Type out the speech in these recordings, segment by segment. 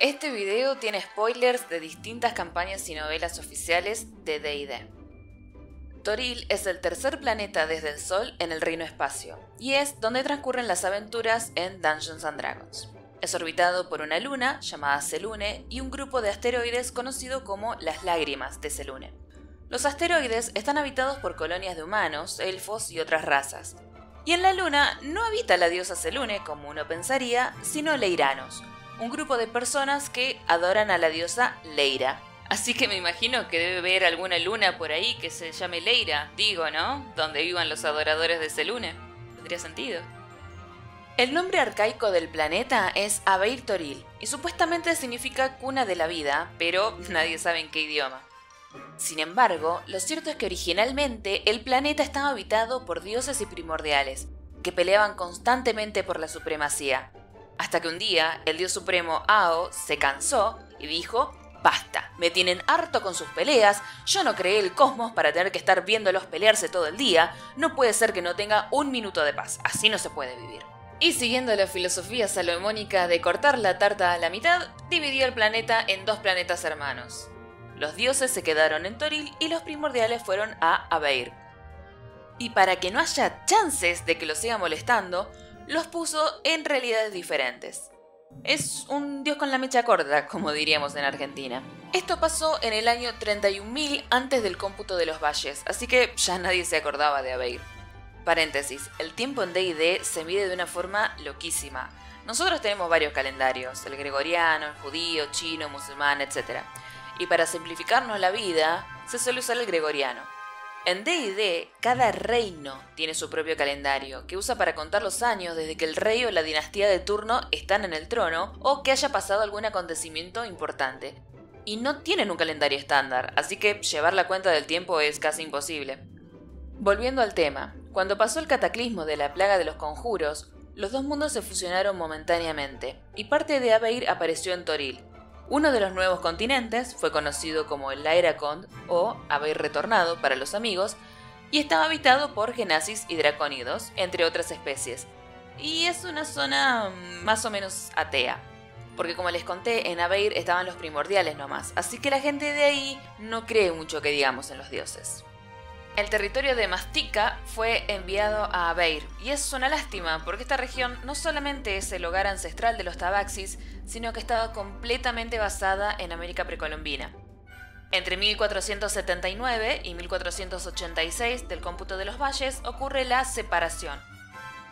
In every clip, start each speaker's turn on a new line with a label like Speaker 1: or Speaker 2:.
Speaker 1: Este video tiene spoilers de distintas campañas y novelas oficiales de D&D. Toril es el tercer planeta desde el Sol en el Reino Espacio, y es donde transcurren las aventuras en Dungeons and Dragons. Es orbitado por una luna llamada Selune y un grupo de asteroides conocido como las Lágrimas de Selune. Los asteroides están habitados por colonias de humanos, elfos y otras razas. Y en la luna no habita la diosa Selune, como uno pensaría, sino leiranos, un grupo de personas que adoran a la diosa Leira. Así que me imagino que debe haber alguna luna por ahí que se llame Leira, digo, ¿no? Donde vivan los adoradores de Selune. Tendría sentido. El nombre arcaico del planeta es Abeir Toril y supuestamente significa cuna de la vida, pero nadie sabe en qué idioma. Sin embargo, lo cierto es que originalmente el planeta estaba habitado por dioses y primordiales, que peleaban constantemente por la supremacía, hasta que un día el dios supremo Ao se cansó y dijo, basta, me tienen harto con sus peleas, yo no creé el cosmos para tener que estar viéndolos pelearse todo el día, no puede ser que no tenga un minuto de paz, así no se puede vivir. Y siguiendo la filosofía salomónica de cortar la tarta a la mitad, dividió el planeta en dos planetas hermanos. Los dioses se quedaron en Toril y los primordiales fueron a Abeir. Y para que no haya chances de que los siga molestando, los puso en realidades diferentes. Es un dios con la mecha corta, como diríamos en Argentina. Esto pasó en el año 31.000 antes del cómputo de los valles, así que ya nadie se acordaba de Abeir. Paréntesis, el tiempo en D&D se mide de una forma loquísima. Nosotros tenemos varios calendarios, el gregoriano, el judío, chino, musulmán, etc. Y para simplificarnos la vida, se suele usar el gregoriano. En D&D, cada reino tiene su propio calendario, que usa para contar los años desde que el rey o la dinastía de turno están en el trono o que haya pasado algún acontecimiento importante. Y no tienen un calendario estándar, así que llevar la cuenta del tiempo es casi imposible. Volviendo al tema, cuando pasó el cataclismo de la plaga de los conjuros, los dos mundos se fusionaron momentáneamente, y parte de Abeir apareció en Toril. Uno de los nuevos continentes fue conocido como el Laeracond o Abeir Retornado para los amigos, y estaba habitado por genasis y dracónidos, entre otras especies. Y es una zona más o menos atea, porque como les conté, en Abeir estaban los primordiales nomás, así que la gente de ahí no cree mucho que digamos en los dioses. El territorio de Mastika fue enviado a Abeir, y es una lástima porque esta región no solamente es el hogar ancestral de los Tabaxis, sino que estaba completamente basada en América precolombina. Entre 1479 y 1486 del cómputo de los valles ocurre la separación.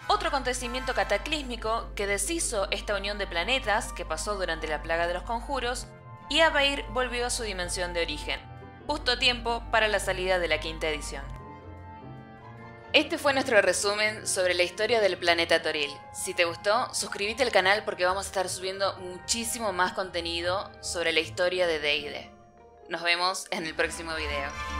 Speaker 1: Otro acontecimiento cataclísmico que deshizo esta unión de planetas que pasó durante la plaga de los conjuros, y Abeir volvió a su dimensión de origen justo a tiempo para la salida de la quinta edición. Este fue nuestro resumen sobre la historia del planeta Toril. Si te gustó, suscríbete al canal porque vamos a estar subiendo muchísimo más contenido sobre la historia de D&D. Nos vemos en el próximo video.